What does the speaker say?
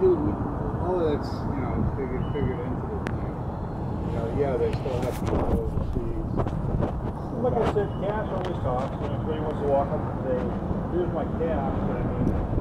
gets, you know, figured, figured into the thing. You know, yeah, they still have to go overseas. Like I said, Cash always talks, you know, if anyone wants to walk up and say, here's my cash, but I mean,